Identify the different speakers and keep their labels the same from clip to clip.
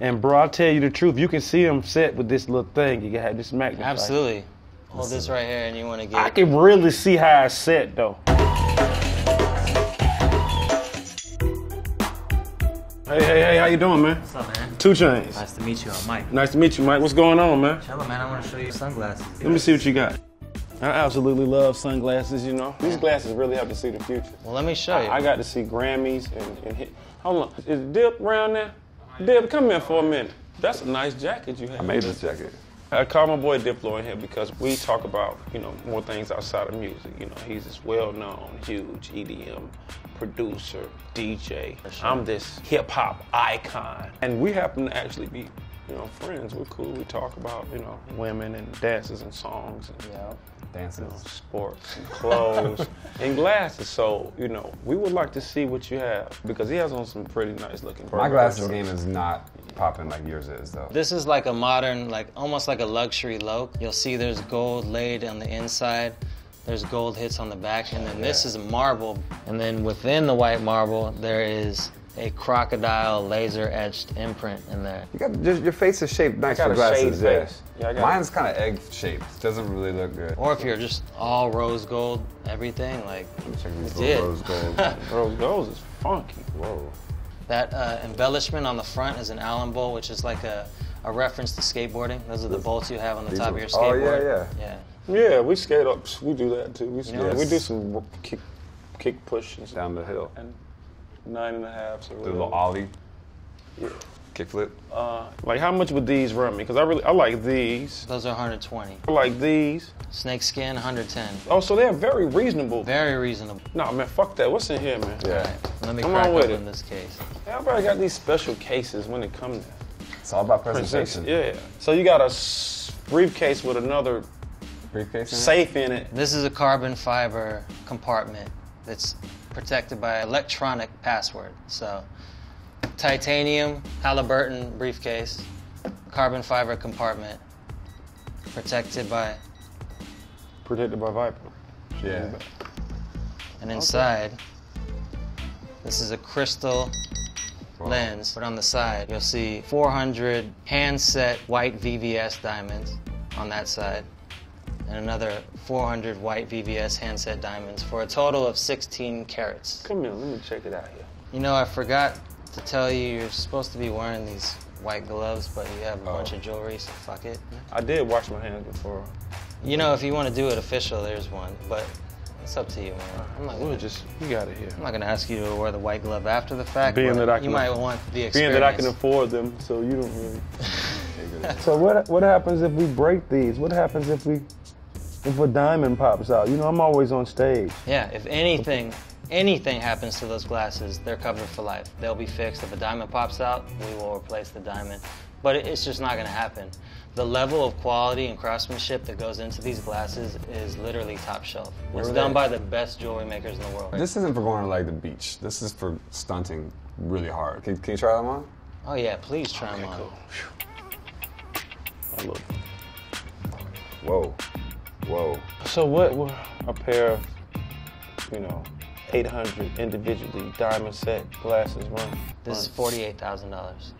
Speaker 1: And bro, I'll tell you the truth. You can see him set with this little thing. You got this magnifier.
Speaker 2: Absolutely. Hold this right here, and you want to get.
Speaker 1: I can really see how it's set though. Hey, hey, hey, how you doing, man?
Speaker 3: What's up, man?
Speaker 1: 2 Chainz.
Speaker 3: Nice to meet you. I'm Mike.
Speaker 1: Nice to meet you, Mike. What's going on, man?
Speaker 3: Hello, man. I want to show you sunglasses.
Speaker 1: Let me see what you got. I absolutely love sunglasses, you know. These glasses really help to see the future.
Speaker 2: Well, let me show you.
Speaker 1: I got to see Grammys and, and hit. Hold on, is Dip around there? Dip, come here for a minute. That's a nice jacket you have.
Speaker 4: I made this jacket.
Speaker 1: I call my boy Diplo in here because we talk about, you know, more things outside of music. You know, he's this well-known, huge EDM producer, DJ. I'm this hip-hop icon. And we happen to actually be, you know, friends. We're cool. We talk about, you know, women and dances and songs and
Speaker 2: Yeah.
Speaker 4: Dances.
Speaker 1: you know, sports and clothes and glasses. So, you know, we would like to see what you have because he has on some pretty nice looking
Speaker 4: My glasses game is not popping like yours is, though.
Speaker 2: This is like a modern, like almost like a luxury look. You'll see there's gold laid on the inside. There's gold hits on the back, and then this is marble. And then within the white marble, there is a crocodile laser etched imprint in there.
Speaker 4: You got just, your face is shaped nice for
Speaker 1: a
Speaker 4: glasses.
Speaker 1: shaved
Speaker 4: yeah.
Speaker 1: Yeah, I got
Speaker 4: Mine's kind of egg shaped. Doesn't really look good.
Speaker 2: Or if you're just all rose gold, everything, like
Speaker 4: Check these
Speaker 2: we did.
Speaker 4: rose gold.
Speaker 1: Rose Gold is funky.
Speaker 4: Whoa.
Speaker 2: That uh, embellishment on the front is an Allen bolt, which is like a, a reference to skateboarding. Those are the bolts you have on the
Speaker 4: These
Speaker 2: top of
Speaker 4: are-
Speaker 2: your
Speaker 4: oh, yeah,
Speaker 2: skateboard.
Speaker 4: yeah.
Speaker 2: yeah.
Speaker 1: Yeah, we skate up. We do that too. We,
Speaker 2: know,
Speaker 1: yeah, we do some kick, kick push and stuff.
Speaker 4: Down the hill.
Speaker 1: And nine and a half. So
Speaker 4: The little ollie. Yeah. Kickflip.
Speaker 1: Uh, like how much would these run me? Because I really I like these.
Speaker 2: Those are 120.
Speaker 1: I like these.
Speaker 2: Snake skin, 110.
Speaker 1: Oh, so they're very reasonable.
Speaker 2: Very reasonable.
Speaker 1: Nah, man, fuck that. What's in here, man?
Speaker 4: Yeah.
Speaker 2: Let me
Speaker 1: Come
Speaker 2: crack
Speaker 1: on with
Speaker 2: open
Speaker 1: it.
Speaker 2: this case.
Speaker 1: Everybody got these special cases when it comes to
Speaker 4: It's all about
Speaker 1: presentation.
Speaker 4: presentation.
Speaker 1: Yeah. So you got a briefcase with another
Speaker 4: Briefcase in it?
Speaker 1: safe in it.
Speaker 2: This is a carbon fiber compartment that's protected by electronic password. So, titanium Halliburton briefcase, carbon fiber compartment, protected by,
Speaker 1: Protected by Viper.
Speaker 4: Yeah.
Speaker 2: and inside, this is a crystal lens. But on the side, you'll see 400 handset white VVS diamonds on that side, and another 400 white VVS handset diamonds for a total of 16 carats.
Speaker 1: Come here, let me check it out here.
Speaker 2: You know, I forgot to tell you you're supposed to be wearing these white gloves, but you have a oh. bunch of jewelry, so fuck it.
Speaker 1: I did wash my hands before.
Speaker 2: You know, if you want to do it official, there's one, but it's up to you, man. I'm not
Speaker 1: We'll just, we got it here.
Speaker 2: I'm not gonna ask you to wear the white glove after the fact.
Speaker 1: Being
Speaker 2: but
Speaker 1: that I
Speaker 2: you
Speaker 1: can-
Speaker 2: might want the experience.
Speaker 1: Being
Speaker 2: experience.
Speaker 1: that I can afford them, so you don't really. so what what happens if we break these? What happens if we if a diamond pops out? You know, I'm always on stage.
Speaker 2: Yeah, if anything, anything happens to those glasses, they're covered for life. They'll be fixed. If a diamond pops out, we will replace the diamond. But it's just not gonna happen. The level of quality and craftsmanship that goes into these glasses is literally top shelf. It's done by the best jewelry makers in the world.
Speaker 4: This isn't for going to like the beach. This is for stunting really hard. Can, can you try them on?
Speaker 2: oh yeah, please try them on.
Speaker 1: Oh, look.
Speaker 4: Whoa. Whoa.
Speaker 1: So what were a pair of, you know, 800 individually diamond set glasses run?
Speaker 2: This is forty-eight thousand dollars.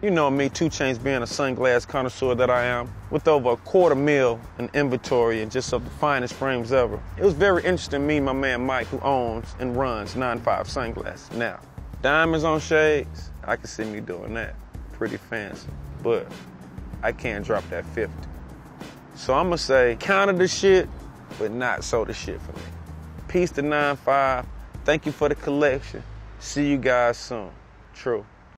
Speaker 1: You know me, 2 Chainz being a sunglass connoisseur that I am, with over a quarter mil in inventory and just of the finest frames ever. It was very interesting me, and my man Mike, who owns and runs 9Five Sunglasses. Now, diamonds on shades, I can see me doing that. Pretty fancy. But I can't drop that 50. So I'ma say counter the shit, but not so the shit for me. Peace to 9Five. Thank you for the collection. See you guys soon. True.